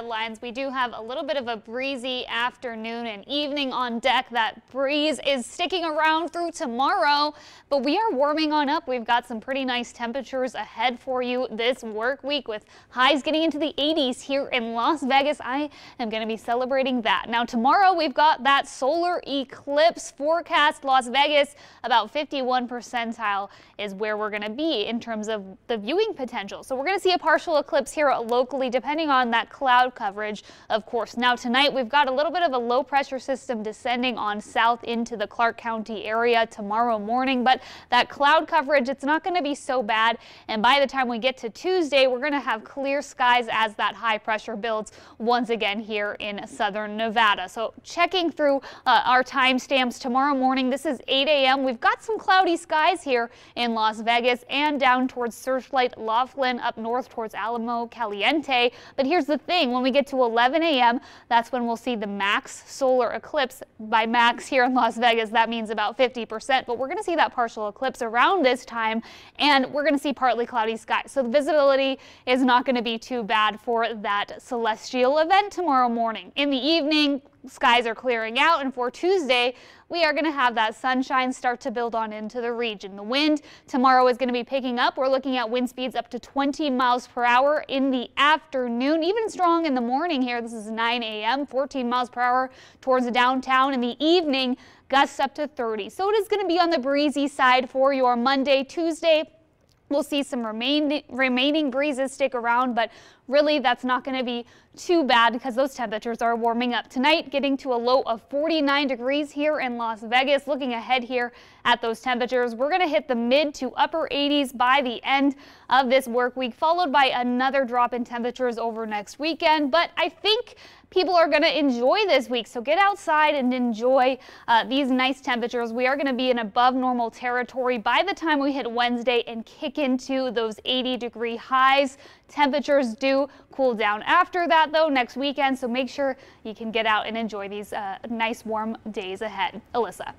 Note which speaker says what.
Speaker 1: Headlines. We do have a little bit of a breezy afternoon and evening on deck. That breeze is sticking around through tomorrow, but we are warming on up. We've got some pretty nice temperatures ahead for you this work week with highs getting into the 80s here in Las Vegas. I am going to be celebrating that. Now tomorrow we've got that solar eclipse forecast. Las Vegas about 51 percentile is where we're going to be in terms of the viewing potential. So we're going to see a partial eclipse here locally depending on that cloud cloud coverage, of course. Now tonight we've got a little bit of a low pressure system descending on south into the Clark County area tomorrow morning, but that cloud coverage, it's not going to be so bad. And by the time we get to Tuesday, we're going to have clear skies as that high pressure builds once again here in southern Nevada. So checking through uh, our timestamps tomorrow morning, this is 8 a.m. We've got some cloudy skies here in Las Vegas and down towards Searchlight, Laughlin, up north towards Alamo, Caliente. But here's the thing, when we get to 11 a.m., that's when we'll see the max solar eclipse. By max here in Las Vegas, that means about 50%, but we're going to see that partial eclipse around this time, and we're going to see partly cloudy skies. So the visibility is not going to be too bad for that celestial event tomorrow morning. In the evening, skies are clearing out and for Tuesday we are going to have that sunshine start to build on into the region. The wind tomorrow is going to be picking up. We're looking at wind speeds up to 20 miles per hour in the afternoon, even strong in the morning here. This is 9 a.m., 14 miles per hour towards downtown. In the evening, gusts up to 30. So it is going to be on the breezy side for your Monday, Tuesday. We'll see some remain, remaining breezes stick around, but really that's not going to be too bad because those temperatures are warming up tonight, getting to a low of 49 degrees here in Las Vegas. Looking ahead here at those temperatures, we're going to hit the mid to upper 80s by the end of this work week, followed by another drop in temperatures over next weekend. But I think people are going to enjoy this week. So get outside and enjoy uh, these nice temperatures. We are going to be in above normal territory by the time we hit Wednesday and kick into those 80 degree highs. Temperatures do cool down after that though next weekend. So make sure you can get out and enjoy these uh, nice warm days ahead. Alyssa.